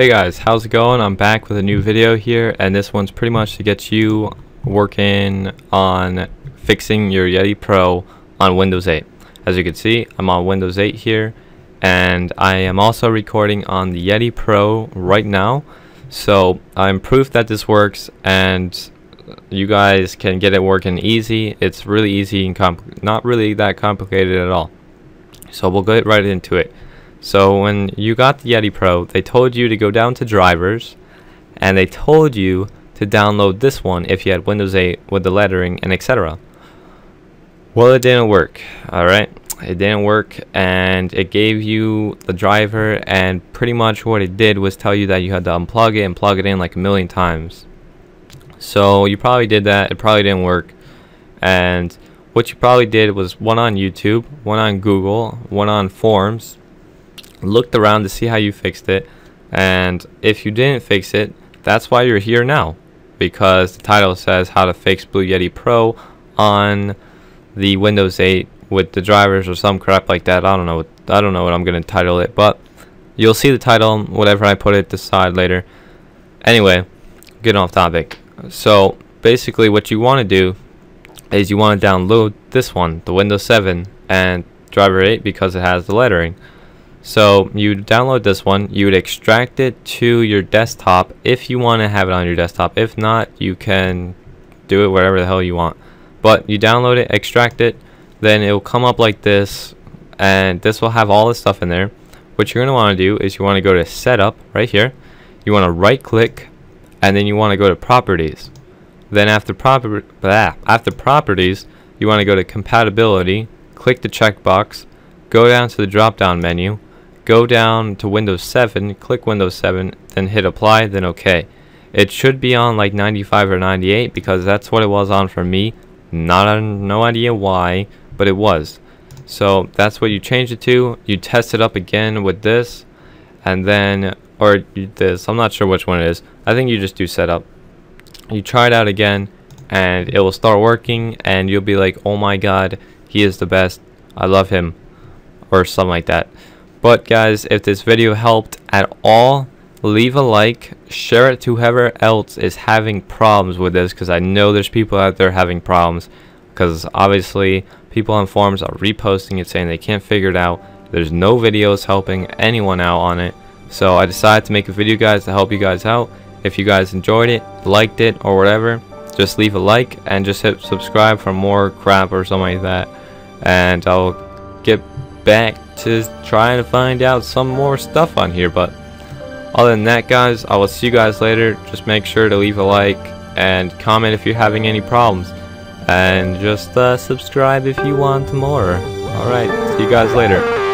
Hey guys, how's it going? I'm back with a new video here and this one's pretty much to get you working on fixing your Yeti Pro on Windows 8. As you can see, I'm on Windows 8 here and I am also recording on the Yeti Pro right now. So I'm proof that this works and you guys can get it working easy. It's really easy and not really that complicated at all. So we'll get right into it. So when you got the Yeti Pro, they told you to go down to drivers and they told you to download this one if you had Windows 8 with the lettering and etc. Well, it didn't work. Alright, it didn't work and it gave you the driver and pretty much what it did was tell you that you had to unplug it and plug it in like a million times. So you probably did that, it probably didn't work. And what you probably did was one on YouTube, one on Google, one on forums, looked around to see how you fixed it and if you didn't fix it that's why you're here now because the title says how to fix Blue Yeti Pro on the Windows 8 with the drivers or some crap like that. I don't know what, I don't know what I'm gonna title it but you'll see the title whatever I put it decide later. Anyway getting off topic. So basically what you want to do is you want to download this one the Windows 7 and driver 8 because it has the lettering so you download this one, you would extract it to your desktop if you want to have it on your desktop. If not, you can do it wherever the hell you want. But you download it, extract it, then it will come up like this, and this will have all the stuff in there. What you're going to want to do is you want to go to Setup right here. You want to right click, and then you want to go to Properties. Then after, proper blah, after Properties, you want to go to Compatibility, click the checkbox, go down to the drop down menu, go down to Windows 7, click Windows 7, then hit apply, then OK. It should be on like 95 or 98 because that's what it was on for me. Not on, no idea why, but it was. So that's what you change it to. You test it up again with this, and then or this. I'm not sure which one it is. I think you just do setup. You try it out again, and it will start working, and you'll be like, "Oh my God, he is the best. I love him," or something like that. But guys, if this video helped at all, leave a like, share it to whoever else is having problems with this because I know there's people out there having problems because obviously people on forums are reposting it saying they can't figure it out. There's no videos helping anyone out on it. So I decided to make a video guys to help you guys out. If you guys enjoyed it, liked it, or whatever, just leave a like and just hit subscribe for more crap or something like that. And I'll get back to trying to find out some more stuff on here but other than that guys I will see you guys later. Just make sure to leave a like and comment if you're having any problems. And just uh, subscribe if you want more. Alright see you guys later